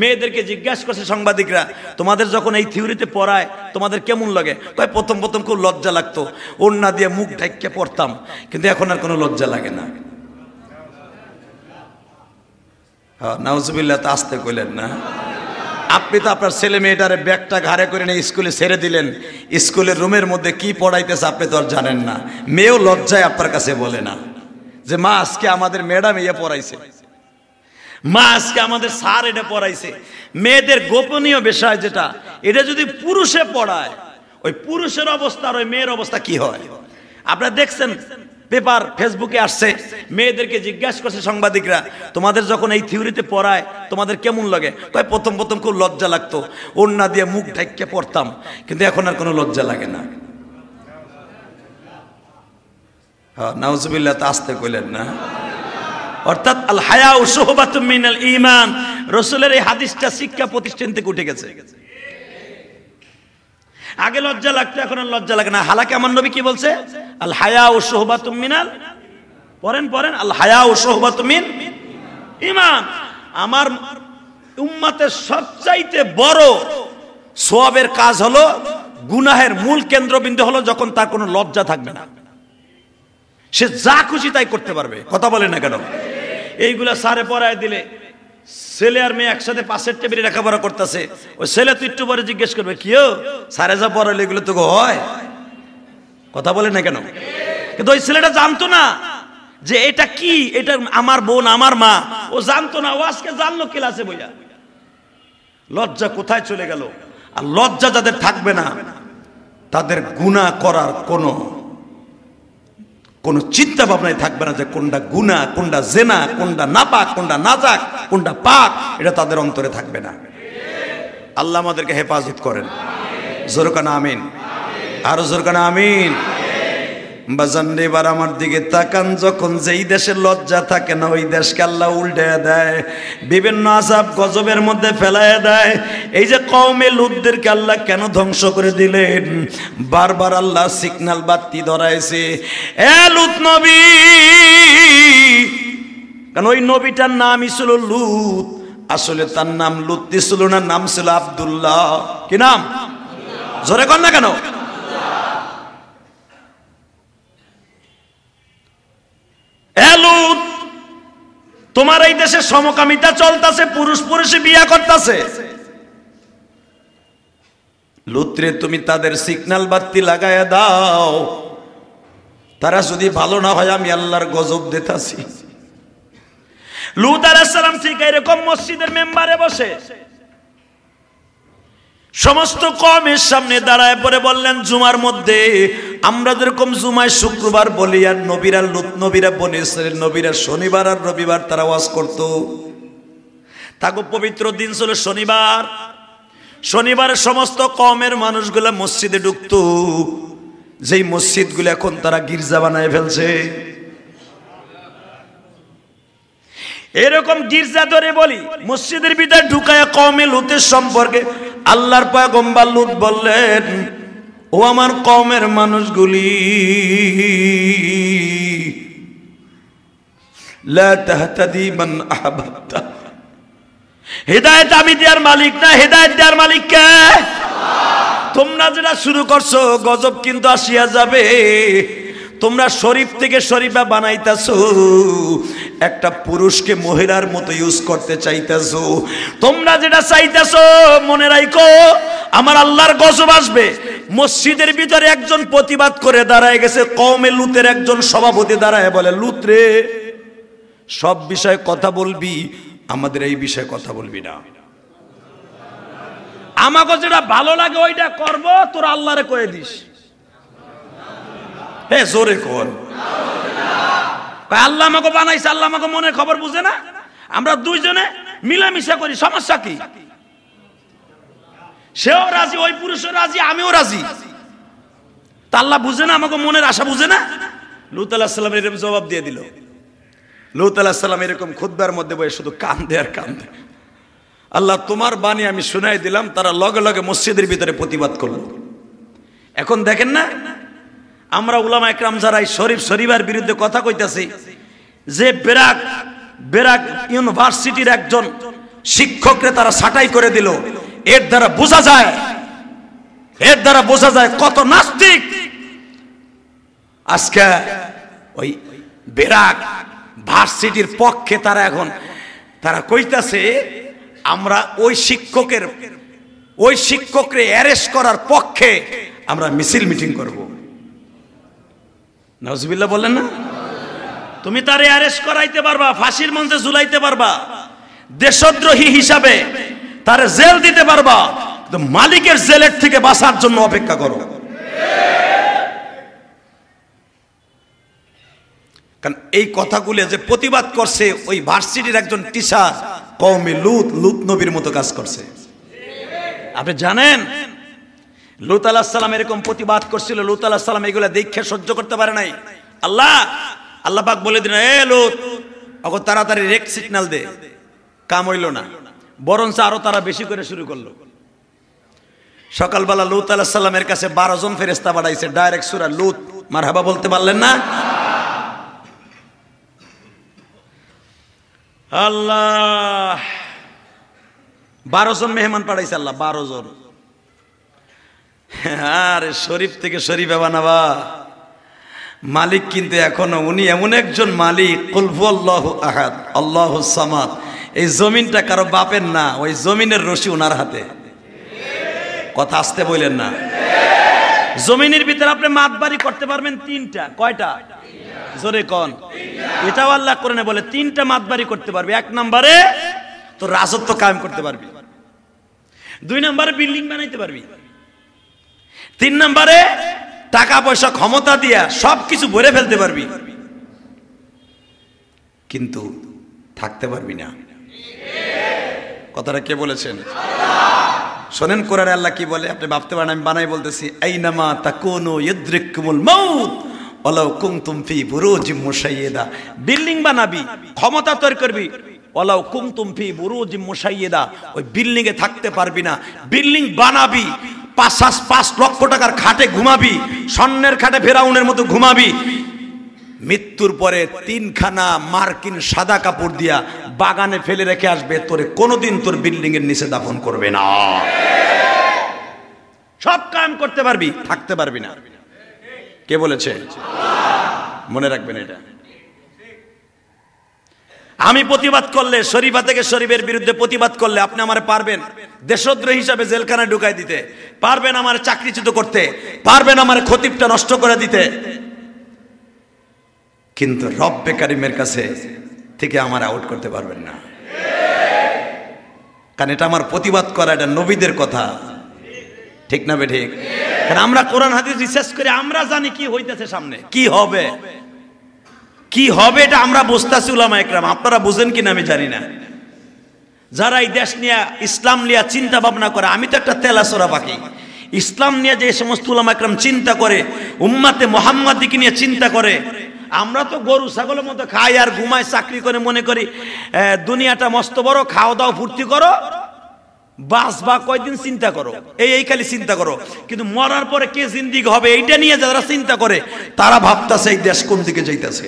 মেয়েদেরকে জিজ্ঞাসা করছে সাংবাদিকরা, তোমাদের যখন এই থিওরিতে পড়ায়, তোমাদের কেমন লাগে? কয়, প্রথম প্রথম খুব লজ্জা লাগতো। ওড়না দিয়ে মুখ ঢাইকে পড়তাম, কিন্তু এখন আর কোনো লজ্জা লাগে না। হ্যাঁ নাউজুবিল্লাহ, তো আসতে কইলেন না। আপনি তো আপনার ছেলে মেয়েটারে ব্যাগটা ঘাড়ে করে নিয়ে স্কুলে ছেড়ে দিলেন। স্কুলের রুমের মধ্যে কি পড়াইতেছে আপনি তো আর জানেন না। মেয়েও লজ্জায় আপনার কাছে বলে না যে, মা, আজকে আমাদের ম্যাডাম ইয়ে পড়াইছে। মা আজকে আমাদের স্যার এটা পড়াইছে মেয়েদের গোপনীয় বিষয় যেটা, এটা যদি পুরুষে পড়ায়, ওই পুরুষের অবস্থা আর ওই মেয়ের অবস্থা কি হয়? আপনারা দেখছেন, পেপার ফেসবুকে আসছে, মেয়েদেরকে জিজ্ঞাসা করছে সাংবাদিকরা, তোমাদের যখন এই থিওরিতে পড়ায়, তোমাদের কেমন লাগে? কয়, প্রথম প্রথম খুব লজ্জা লাগতো, ওড়না দিয়ে মুখ ঢাইকে পড়তাম, কিন্তু এখন আর কোনো লজ্জা লাগে না। হ্যাঁ নাউজুবিল্লাহ তো আসতে কইলেন না। অর্থাৎ আল হায়া ও সোহবাত মিনাল ইমান রসুলের এই হাদিসটা শিক্ষা প্রতিষ্ঠান থেকে উঠে গেছে। আগে লজ্জা লাগতো, এখন আর লজ্জা লাগে না। হালাকে আমার নবী কি বলছে? আল হায়া ও সোহবাত মিনাল পড়েন পড়েন। আল হায়া ও সোহবাত মিন ইমান আমার উম্মাতের সবচাইতে বড় সোয়াবের কাজ হলো, গুনাহের মূল কেন্দ্রবিন্দু হলো যখন তার কোনো লজ্জা থাকবে না। সে যা খুশি তাই করতে পারবে। কথা বলে না কেন? এইগুলা সারে পড়ায় দিলে ছেলে আর মেয়ে একসাথে পাশের টেবিলে লেখাপড়া করতেছে। ওই ছেলে তুই একটু পরে জিজ্ঞেস করবে কিও সারে যা পড়ালে এগুলো তো হয়? কথা বলে না কেন? কিন্তু ওই ছেলেটা জানতো না যে এটা কি? এটা আমার বোন, আমার মা। ও জানতো না, ও আজকে জানলো ক্লাসে বইয়া। লজ্জা কোথায় চলে গেল? আর লজ্জা যাদের থাকবে না, তাদের গুণা করার কোনো কোনো চিন্তা ভাবনায় থাকবে না যে কোনটা গুনা কোনটা জেনা, কোনটা নাপাক, কোনটা নাজাক, কোনটা পাক, এটা তাদের অন্তরে থাকবে না। আল্লাহ আমাদেরকে হেফাজত করেন। জোরকানা আমিন। আরও জোরকানা আমিন। বাজান এবার আমার দিকে তাকান, যখন যেই দেশের লজ্জা থাকে না, ওই দেশকে আল্লাহ উল্টে দেয়, বিভিন্ন আসাব গজবের মধ্যে ফেলায় দেয়। এই যে কমে লুদদেরকে আল্লাহ কেন ধ্বংস করে দিলেন? বারবার আল্লাহ সিগন্যাল বাতি ধরাইছে, এ লুত নবী! কারণ ওই নবীটার নামই ছিল লুত। আসলে তার নাম লুত্তি ছিল না, নাম ছিল আবদুল্লাহ। কি নাম? জোরে কর না কেন? তোমার এই দেশে সমকামিতা চলতেছে, পুরুষ পুরুষে বিয়া করতেছে। লুত্রে তুমি তাদের সিগন্যাল বাতি লাগায় দাও। তারা যদি ভালো না হয়, আমি আল্লাহর গজব দিতাছি। লুত আলাইসালাম ঠিক এরকম মসজিদের মেম্বারে বসে। সমস্ত কমের সামনে দাঁড়ায় পরে বললেন, জুমার মধ্যে আমরা যেরকম জুমায় শুক্রবার বলি আর নবীরা নবীরা বনেছিলেন নবীরা শনিবার আর রবিবার তারা ওয়াজ করত। তাকে পবিত্র দিন ছিল শনিবার। শনিবারের সমস্ত কমের মানুষগুলা মসজিদে ঢুকতো। যেই মসজিদগুলো এখন তারা গির্জা বানায় ফেলছে। এরকম গির্জা ধরে বলি, মসজিদের ভিতরে ঢুকায় কমে লুতের সম্পর্কে আল্লাহর পয়গম্বর লুত বললেন ও আমার কমের মানুষগুলি মান হেদায়েত আমি দেওয়ার মালিক না, হেদায়েত দেওয়ার মালিক কে? তোমরা যেটা শুরু করছ, গজব কিন্তু আসিয়া যাবে। তোমরা শরীফ থেকে শরীফা বানাইতেছো, একটা পুরুষকে মহিলার মতো ইউজ করতে চাইতেছো। তোমরা যেটা চাইতেছো, মনে রাখো আমার আল্লাহর গজব আসবে। মসজিদের ভিতরে একজন প্রতিবাদ করে দাঁড়ায় গেছে কমে লুতের একজন সভাপতি দাঁড়ায় বলে লুতরে সব বিষয়ে কথা বলবি, আমাদের এই বিষয়ে কথা বলবি না। আমাকে যেটা ভালো লাগে ওইটা করব, তোর আল্লাহরে কয়ে দিস। হে জোরে কর। আল্লাহ আমাকে বানাইছে, আল্লাহ আমাকে মনে খবর বুঝে না? আমরা দুইজনে মিলামিশা করি, সমস্যা কি? সেও রাজি, ওই পুরুষও রাজি, আমিও রাজি। তা আল্লাহ বুঝে না, আমাকে মনের আশা বুঝে না? লুত আল্লাহ সাল্লাম এরকম জবাব দিয়ে দিল। লুত আল্লাহ সাল্লাম এরকম খুদ্বার মধ্যে বয়ে শুধু কান্দে আর কান্দে। আল্লাহ, তোমার বাণী আমি শুনাই দিলাম, তারা লগে লগে মসজিদের ভিতরে প্রতিবাদ করল। এখন দেখেন না, আমরা উলামা একরাম যারা এই শরীফ শরীফের বিরুদ্ধে কথা কইতাছি, যে বেরাক বেরাক ইউনিভার্সিটির একজন শিক্ষকরে তারা ছাঁটাই করে দিল। এর দ্বারা বোঝা যায়, এর দ্বারা বোঝা যায় কত নাস্তিক। আজকে ওই বেরাক ভার্সিটির পক্ষে তারা এখন, তারা কইতাছে, আমরা ওই শিক্ষকের, ওই শিক্ষকরে অ্যারেস্ট করার পক্ষে আমরা মিছিল মিটিং করব। নজবিল্লা বললেন না? তুমি তারে অ্যারেস্ট করাইতে পারবা, ফাঁসির মঞ্চে ঝুলাইতে পারবা। দেশদ্রোহী হিসাবে তারে জেল দিতে পারবা, কিন্তু মালিকের জেলের থেকে বাঁচার জন্য অপেক্ষা করো। কারণ এই কথাগুলো যে প্রতিবাদ করছে ওই ভার্সিটির একজন টিচার কৌমি লুত লুত নবীর মতো কাজ করছে। আপনি জানেন, লুত আলাহ সালাম এরকম প্রতিবাদ করছিল, লুত আলাহ সালাম এগুলো দেখে সহ্য করতে পারে নাই। আল্লাহ আল্লাহ বলে দিন এ লুত অগো তাড়াতাড়ি রেক সিগন্যাল দে, কাম হইল না। বরঞ্চ আরও তারা বেশি করে শুরু করল। সকালবেলা লুত আলাহ সাল্লামের কাছে বারো জন ফেরেস্তা বাড়াইছে ডাইরেক্ট সুরা লুত। মার হাবা বলতে পারলেন না? আল্লাহ! বারো জন মেহমান পাঠাইছে আল্লাহ, বারো জন। আরে শরীফ থেকে শরীফ বানাবা। মালিক কিন্তু এখনও, উনি এমন একজন মালিক কুলফু আল্লাহ আহাদ, আল্লাহ সামাদ। এই জমিনটা কারও বাপের না, ওই জমিনের রশি ওনার হাতে। কথা আসতে বললেন না। জমিনের ভিতরে আপনি মাতবাড়ি করতে পারবেন তিনটা, কয়টা? জোরে কন। এটাও আল্লাহ করে না বলে, তিনটা মাতবাড়ি করতে পারবি। এক নম্বরে তো রাজত্ব কায়েম করতে পারবি। দুই নম্বরে বিল্ডিং বানাইতে পারবি। তিন নম্বরে টাকা পয়সা ক্ষমতা দিয়া সব কিছু ভরে ফেলতে পারবি। কিন্তু থাকতে পারবি না। কথাটা কে বলেছেন? শোনেন কোরআন আল্লাহ কি বলে? আপনি ভাবতে পারেন, আমি বানাই বলতেছি, আইনামা তাকুনু ইদ্রিকুমুল মাউত, ওয়ালাউ কুনতুম ফি বুরুজিম মুশাইয়্যিদা বিল্ডিং বানাবি, ক্ষমতা তৈরি করবি, ওয়ালাউ কুনতুম ফি বুরুজিম মুশাইয়্যিদা ওই বিল্ডিং এ থাকতে পারবি না। বিল্ডিং বানাবি, পাঁচ পাঁচ লক্ষ টাকার খাটে ঘুমাবি, স্বর্ণের খাটে ফেরাউনের মতো ঘুমাবি মৃত্যুর পরে তিনখানা মার্কিন সাদা কাপড় দিয়া বাগানে ফেলে রেখে আসবে, তোরে কোনোদিন তোর বিল্ডিং এর নিচে দাফন করবে না। সব কাম করতে পারবি, থাকতে পারবি না। কে বলেছে? মনে রাখবেন এটা। আমি প্রতিবাদ করলে, শরীফা থেকে শরীফের বিরুদ্ধে প্রতিবাদ করলে আপনি আমার পারবেন। দেশদ্রোহী হিসাবে জেলখানায় ঢুকাই দিতে, পারবেন আমার চাকরিচ্যুত করতে, পারবেন আমার খতিবটা নষ্ট করে দিতে। কিন্তু রব্বে কারিমের কাছে থেকে আমার আউট করতে পারবেন না। কারণ এটা আমার প্রতিবাদ করা, এটা নবীদের কথা। ঠিক না বে ঠিক? কারণ আমরা কোরআন হাদিস রিসার্চ করে আমরা জানি কি হইতেছে সামনে। কি হবে? কি হবে এটা আমরা বুঝতেছি উলামা একরাম। আপনারা বুঝেন কিনা আমি জানি না। যারা এই দেশ নিয়ে ইসলাম নিয়ে চিন্তা ভাবনা করে, আমি তো একটা তেলাসোরা পাখি। ইসলাম নিয়ে যে সমস্ত উলামা একরাম চিন্তা করে, উম্মাতে মোহাম্মদিকে নিয়ে চিন্তা করে আমরা তো গরু, ছাগলের মতো খাই আর ঘুমাই চাকরি করে, মনে করি দুনিয়াটা মস্ত বড়, খাওয়া দাওয়া, ফুর্তি করো। বাস বা কয়দিন চিন্তা করো। এই এই খালি চিন্তা করো। কিন্তু মরার পরে কে জিন্দিগি হবে, এইটা নিয়ে যারা চিন্তা করে, তারা ভাবতাছে এই দেশ কোন দিকে যাইতেছে।